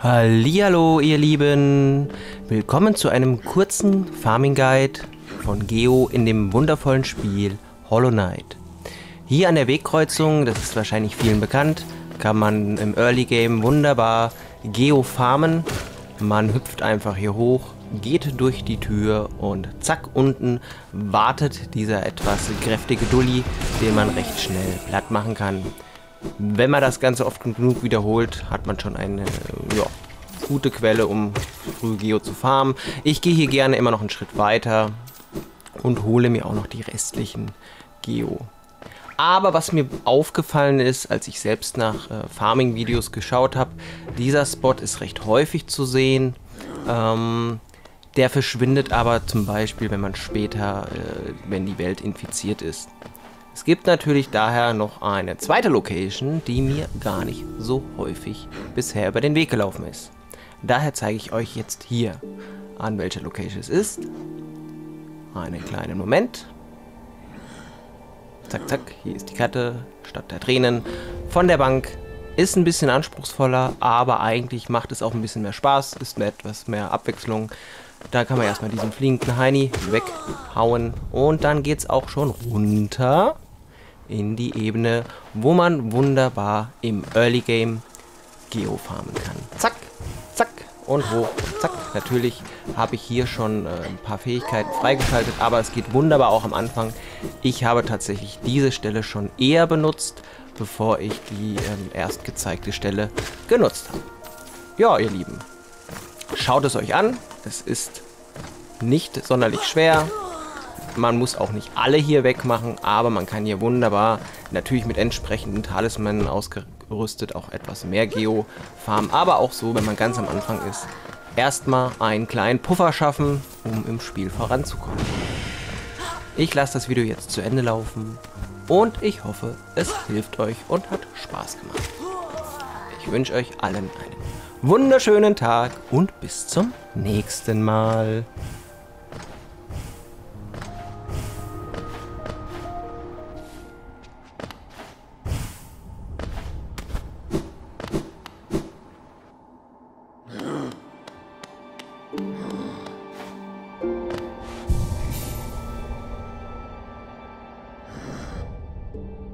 Hallihallo ihr Lieben, willkommen zu einem kurzen Farming Guide von Geo in dem wundervollen Spiel Hollow Knight. Hier an der Wegkreuzung, das ist wahrscheinlich vielen bekannt, kann man im Early Game wunderbar Geo farmen. Man hüpft einfach hier hoch, geht durch die Tür und zack, unten wartet dieser etwas kräftige Dulli, den man recht schnell platt machen kann. Wenn man das Ganze oft genug wiederholt, hat man schon eine ja, gute Quelle, um früh Geo zu farmen. Ich gehe hier gerne immer noch einen Schritt weiter und hole mir auch noch die restlichen Geo. Aber was mir aufgefallen ist, als ich selbst nach äh, Farming-Videos geschaut habe, dieser Spot ist recht häufig zu sehen. Ähm, der verschwindet aber zum Beispiel, wenn man später, äh, wenn die Welt infiziert ist. Es gibt natürlich daher noch eine zweite Location, die mir gar nicht so häufig bisher über den Weg gelaufen ist. Daher zeige ich euch jetzt hier, an welcher Location es ist. Einen kleinen Moment. Zack, zack, hier ist die Karte, Stadt der Tränen. Von der Bank ist ein bisschen anspruchsvoller, aber eigentlich macht es auch ein bisschen mehr Spaß, ist mehr etwas mehr Abwechslung. Da kann man erstmal diesen fliegenden Heini weghauen und dann geht es auch schon runter in die Ebene, wo man wunderbar im Early Game geofarmen kann. Zack, zack und hoch, zack. Natürlich habe ich hier schon äh, ein paar Fähigkeiten freigeschaltet, aber es geht wunderbar auch am Anfang. Ich habe tatsächlich diese Stelle schon eher benutzt, bevor ich die ähm, erst gezeigte Stelle genutzt habe. Ja, ihr Lieben, schaut es euch an. Es ist nicht sonderlich schwer. Man muss auch nicht alle hier wegmachen, aber man kann hier wunderbar, natürlich mit entsprechenden Talismanen ausgerüstet, auch etwas mehr Geo farmen. Aber auch so, wenn man ganz am Anfang ist, erstmal einen kleinen Puffer schaffen, um im Spiel voranzukommen. Ich lasse das Video jetzt zu Ende laufen und ich hoffe, es hilft euch und hat Spaß gemacht. Ich wünsche euch allen einen wunderschönen Tag und bis zum nächsten Mal. Thank you.